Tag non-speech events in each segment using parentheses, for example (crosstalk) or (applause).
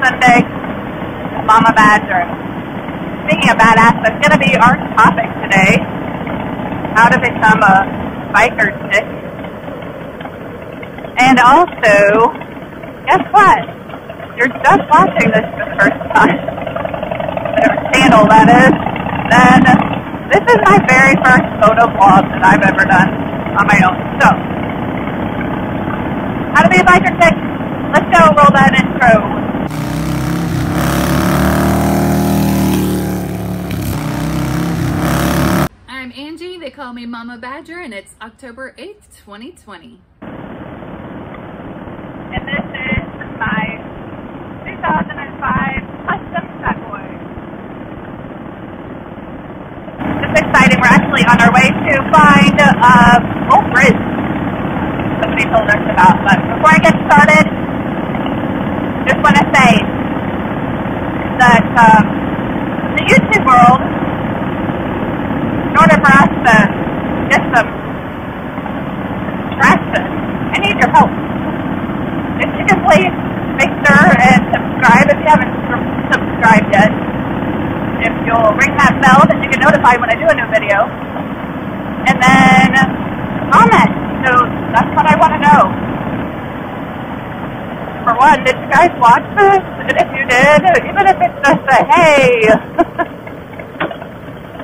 Sunday, Momma Badger. Speaking of badass, that's going to be our topic today. How to become a biker chick. And also, guess what? You're just watching this for the first time. Whatever channel that is. Then this is my very first moto vlog that I've ever done on my own. So, how to be a biker chick? Let's go roll that intro. I'm Angie. They call me Momma Badger, and it's October 8th, 2020. And this is my 2005 custom Segway. It's exciting. We're actually on our way to find uh, Old Bridge. Somebody told us about. But before I get started, just want to say that um, the YouTube world, in order for us to get some traction, I need your help. If you can please make sure and subscribe if you haven't sub- subscribed yet. If you'll ring that bell, then you get notified when I do a new video. And then comment. So that's what I want to know. For one, did you guys watch this? And (laughs) if you did, even if it's just a hey, (laughs)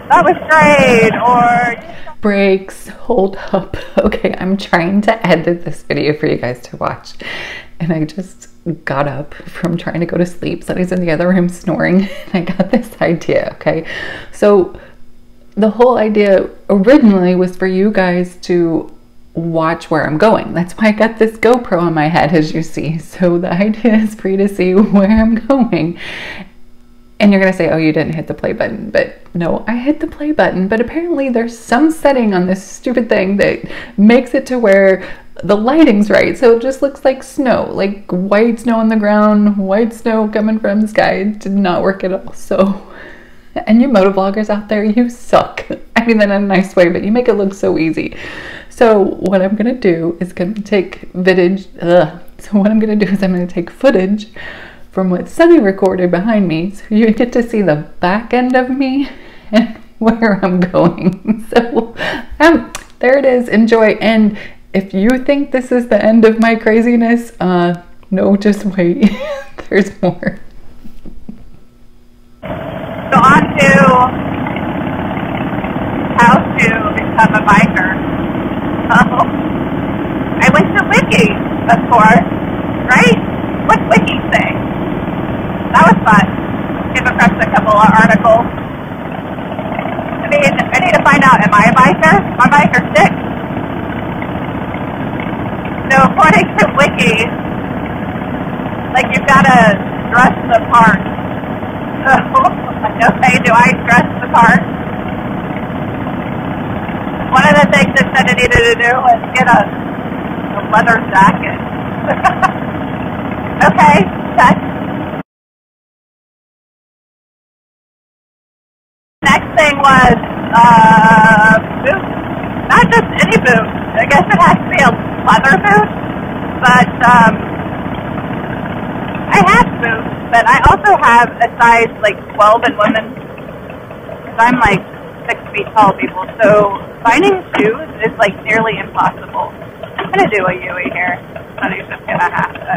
that was great, or Breaks, hold up. (laughs) Okay, I'm trying to edit this video for you guys to watch. And I just got up from trying to go to sleep. He's in the other room snoring. (laughs) And I got this idea, okay? So the whole idea originally was for you guys to watch where I'm going. That's why I got this GoPro on my head, as you see. So the idea is for you to see (laughs) where I'm going. And you're to say, oh, you didn't hit the play button. But no, I hit the play button. But apparently, there's some setting on this stupid thing that makes it to where the lighting's right. So it just looks like snow, like white snow on the ground, white snow coming from the sky. It did not work at all. So, (laughs) and you motovloggers out there, you suck. (laughs) I mean that in a nice way, but you make it look so easy. So what I'm gonna do is gonna take. Ugh. So what I'm gonna do is I'm gonna take footage from what Sunny recorded behind me, so you get to see the back end of me (laughs) and where I'm going. So um, there it is. Enjoy. And if you think this is the end of my craziness, uh, no, just wait. (laughs) There's more. So on to how to become a biker. Oh, I went to Wiki, of course, right? What's Wiki say? That was fun. Came across a couple of articles. I mean, I need to find out, am I a biker? My biker chick. So according to Wiki, like you've got to dress the part. So, (laughs) okay, do I dress the part? One of the things it said I needed to do was get a, a leather jacket. (laughs) okay, check. Next thing was uh, boots. Not just any boot. I guess it has to be a leather boot, but um, I have boots, but I also have a size like 12 in women. Cause I'm like six feet tall, people. So finding shoes is like nearly impossible. I'm gonna do a Yui here. Sonny's just gonna have to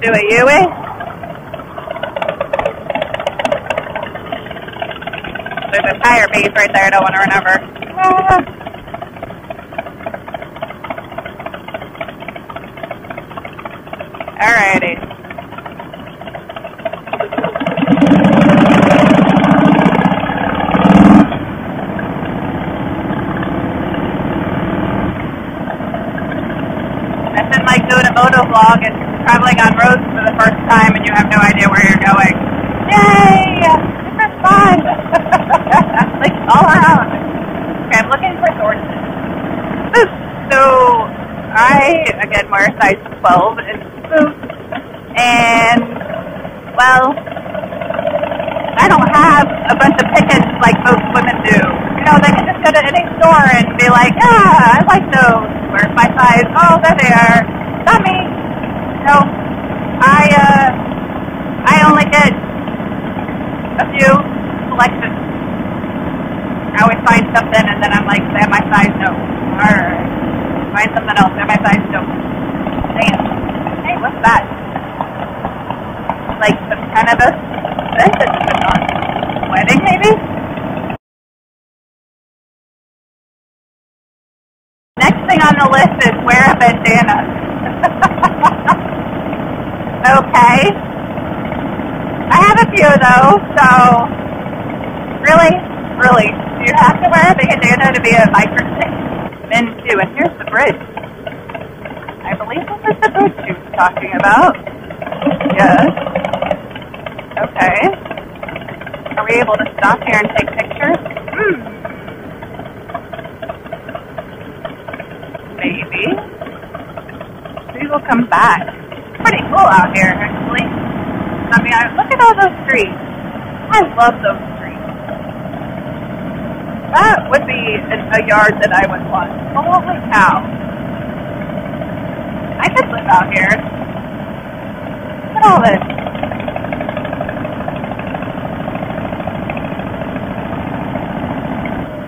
do a Yui. There's a tire base right there. I don't want to run over. Ah. Alrighty. Nothing like doing a moto vlog and traveling on roads for the first time and you have no idea where you're going. Yay! This is fun! like all around. Okay, I'm looking for sources. (laughs) So, I, again, wear a size 12 in boots. And, well, I don't have a bunch of pickets like most women do. You know, they can just go to any store and be like, ah, I like those. Where's my size? Oh, there they are. Not me. No, I uh, I only did a few selections. I find something and then I'm like, am my size? No. Find something else. Am my size? No. Damn. Hey, what's that? Like some been on. Wedding, maybe? Next thing on the list is wear a bandana. (laughs) okay. I have a few though, so really, really, you have to wear a bandana to be a biker chick? Men too, and here's the bridge. I believe this is the bridge she was talking about. Yes. Okay. Are we able to stop here and take pictures? Hmm. Maybe. Maybe we'll come back. It's pretty cool out here, actually. I mean, I, look at all those trees. I love those. That would be a, yard that I would want. Holy cow. I could live out here. Look at all this.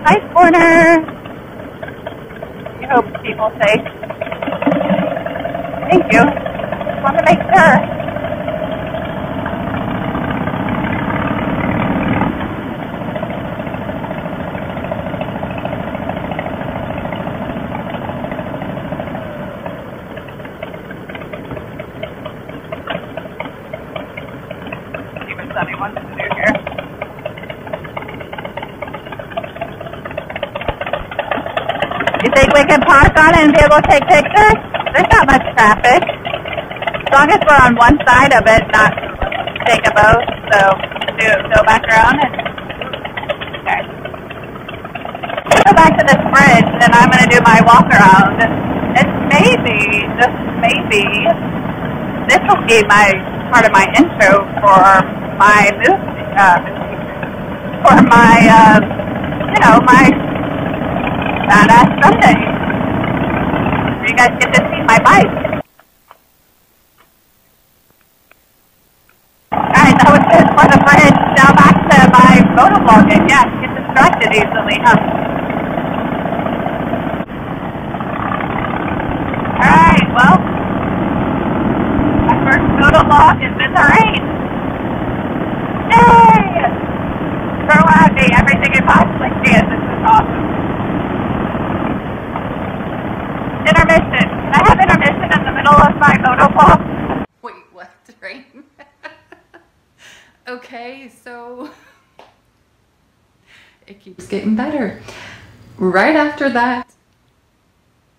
Nice corner. You hope people say. Thank you. Just want to make sure. See what Sunny wants to do here. You think we can park on it and be able to take pictures? There's not much traffic. As long as we're on one side of it, not take a boat, so do go back around and okay. Go back to this bridge and I'm gonna do my walk around. And maybe, just maybe, this will be my part of my intro for my movie, uh, for my, uh, you know, my badass Sunday. Guys get to see my bike. Alright, that was it for the bridge. Now back to my motovlogging. Yeah, get distracted easily, huh? Alright, well, my first motovlog is in the rain. Yay! Throw at me everything you possibly can. This is awesome. Intermission. Can I have intermission in the middle of my motovlog? Wait, what? Rain? Okay, so (laughs) it keeps getting better. Right after that,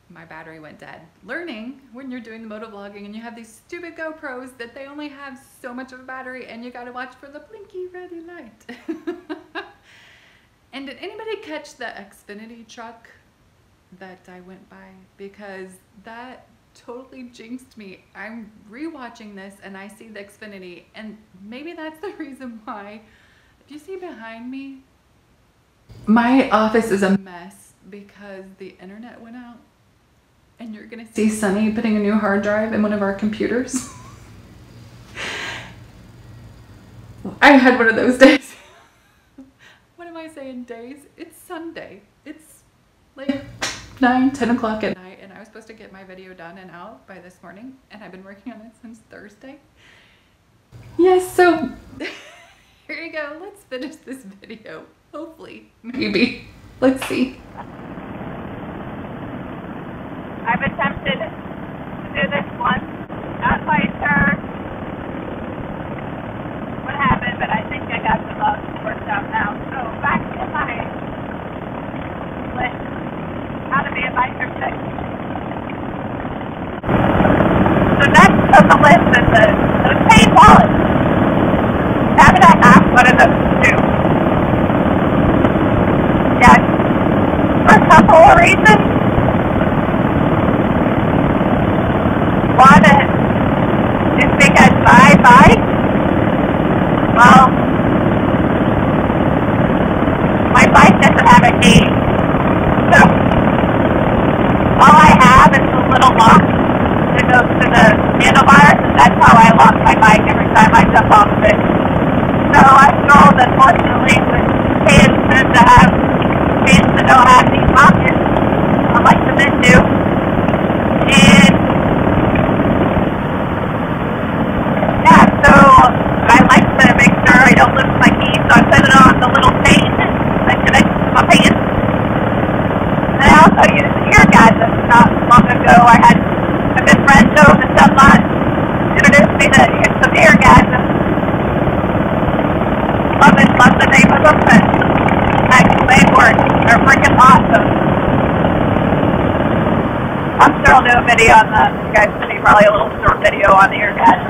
my battery went dead. Learning when you're doing the motovlogging and you have these stupid GoPros that they only have so much of a battery and you gotta watch for the blinky ready light. (laughs) and did anybody catch the Xfinity truck that I went by? Because that totally jinxed me. I'm rewatching this and I see the Xfinity and maybe that's the (laughs) reason why. Do you see behind me? My office is a mess because the internet went out and you're gonna see Sunny putting a new hard drive in one of our computers. (laughs) I had one of those days. (laughs) what am I saying days? It's Sunday. It's like 9, 10 o'clock at night and I was supposed to get my video done and out by this morning and I've been working on it since Thursday. Yes, so (laughs) here you go. Let's finish this video. Hopefully, maybe. Let's see. I've to do this once. Not quite sure what happened, but I think I got the bugs worked out now. So back to my list. How to be a biker chick. So next on the list is the, the paid wallet. Having a half one of those two. Yes. For a couple of reasons. One is because bike, well, my bike doesn't have a key. So, all I have is a little lock that goes to the handlebars, and that's how I lock my bike every time I jump off of it. So I strolled, unfortunately, with hands that have hands that don't have these pockets, unlike the men do. And yeah, so I like to make sure I don't lose my key, so I put it on the little chain that connects to my pants. And I used ear guides not long ago. I had a good friend Joe Sunlight introduced me to some ear guides. Love it, love the name of them, but actually they work. They're freaking awesome. I'm sure I'll do a video on that. You guys see probably a little short video on the ear guides.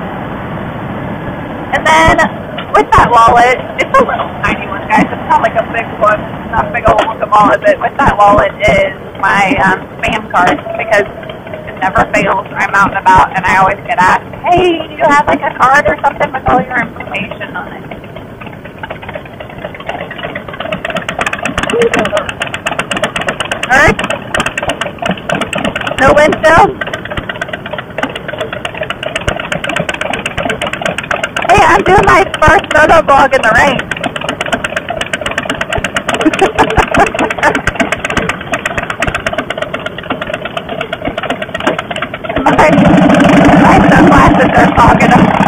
And then with that wallet, it's a little tiny one, guys. It's not like a big one, not a big old looking wallet, but with that wallet is my um, spam card because it never fails. I'm out and about, and I always get asked, "Hey, do you have like a card or something with all your information on it?" Alright. No windshield. I'm doing my first moto vlog in the rain. my, my sunglasses are fogging up.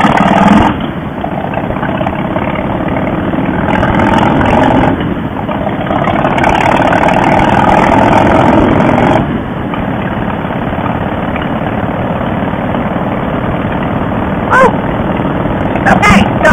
Oh! Okay, so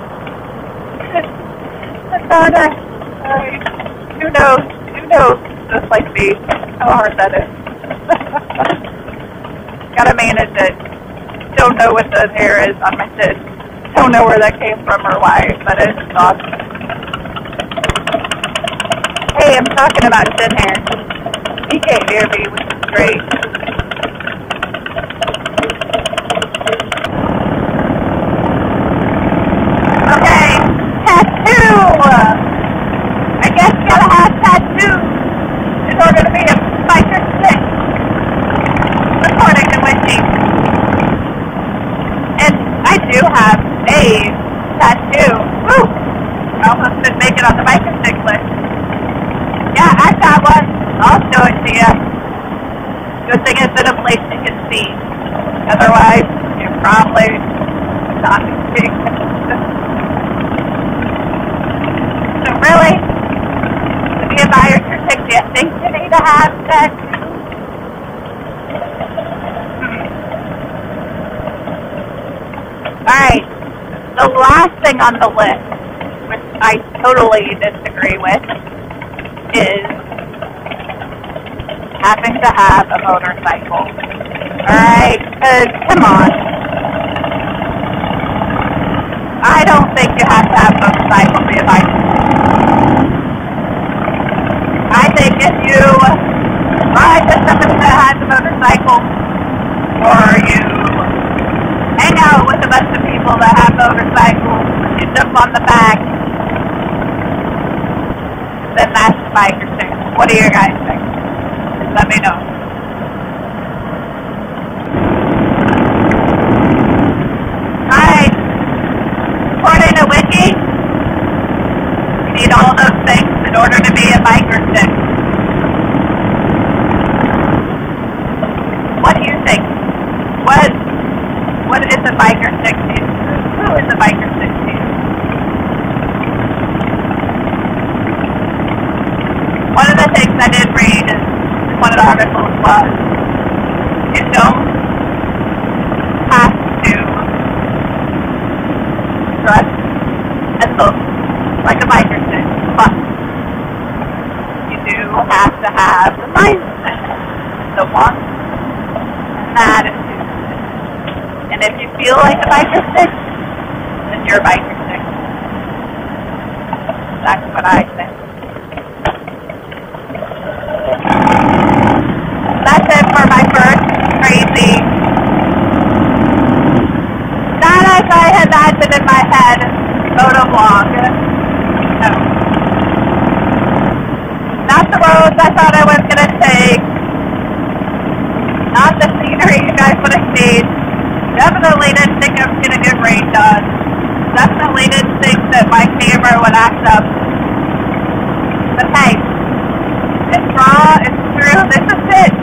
guys, I I who knows? Who knows? Just like me, how hard that is. (laughs) Gotta manage it. Don't know what the hair is on my chin. Don't know where that came from or why, but it's awesome. Hey, I'm talking about chin hair. He can't hear me, which is great. Okay, tattoo. I guess you gotta have tattoos in order to be a biker chick, according to Wendy. And I do have a tattoo. Woo! I almost didn't make it on the biker chick list. Yeah, I got one. I'll show it to you. Good thing it's in a place you can see. Otherwise, you're probably not seeing it. So really, to be a buyer certificate, do you have that? Alright, the last thing on the list, which I totally disagree with, is having to have a motorcycle. Alright, because come on. I don't think you have to have a motorcycle to be a biker. I think if you ride with somebody that has a motorcycle, or you hang out with a bunch of people that have motorcycles, you jump on the back, then that's the biker thing. What do you guys think? Let me know. Alright. According to Wiki, you need all those things in order to be a biker chick. What do you think? What what is a biker chick to you? Who is a biker chick to you? One of the things I did read is one of the articles was you don't have to dress and look like a biker chick, but you do have to have the mindset, the want, and the attitude, and if you feel like a biker chick, then you're a biker chick. That's what I think. That's it for my first crazy, not as I had imagined in my head, moto vlog. No. Not the roads I thought I was going to take. Not the scenery you guys would have seen. Definitely didn't think I was going to get rained on. Definitely didn't think that my camera would act up. But hey, it's raw, it's true, this is it.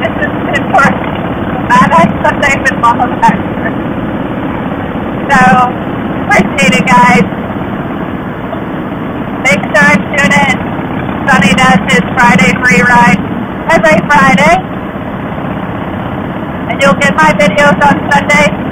This is it for Night Sunday with Momma Badger. So, appreciate it guys. Make sure and tune in. Sunny does his Friday free ride every Friday. And you'll get my videos on Sunday.